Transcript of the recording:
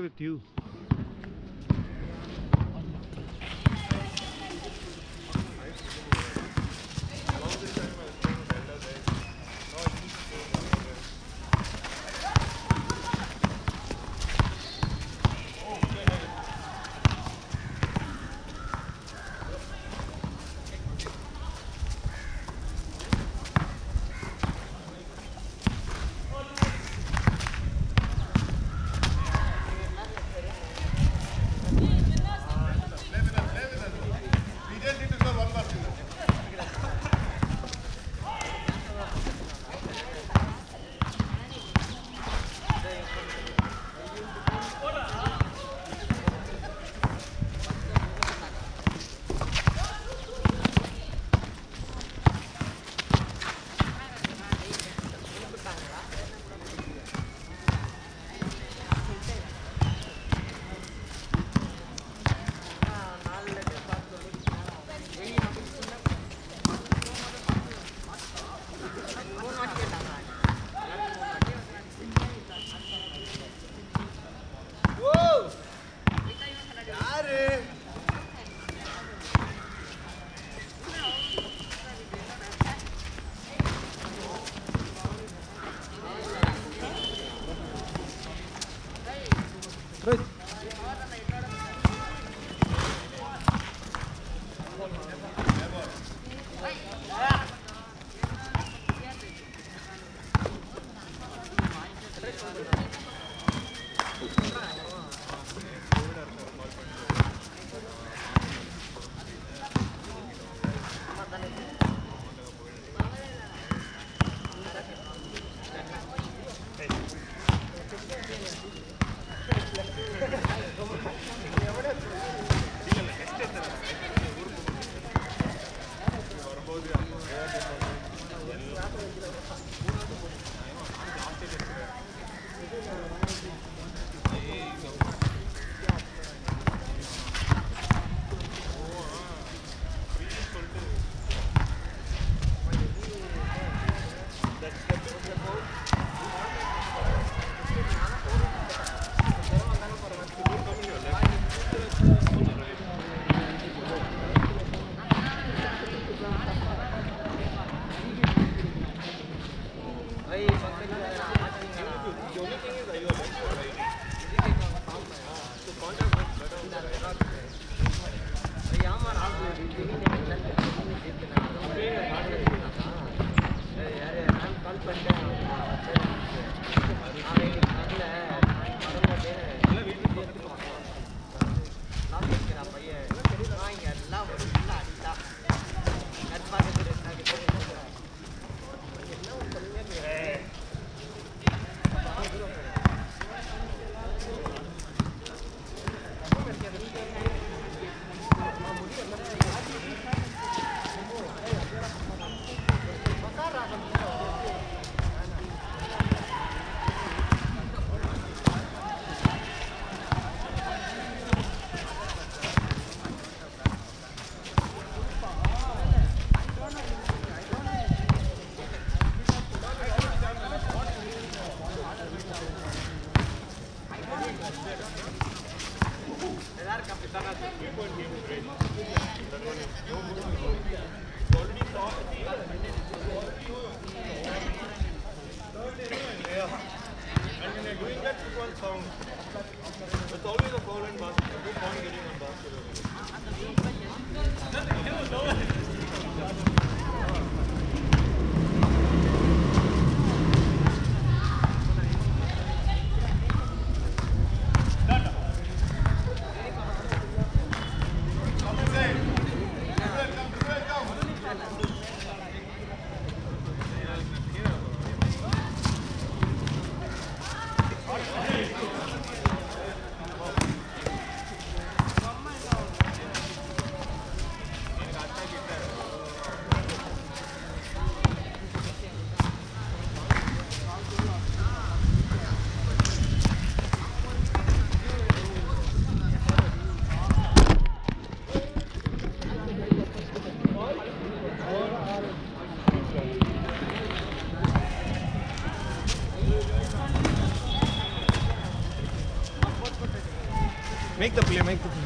with you. Yeah. यहाँ Son günü ambassadörü. Make the play, make the play.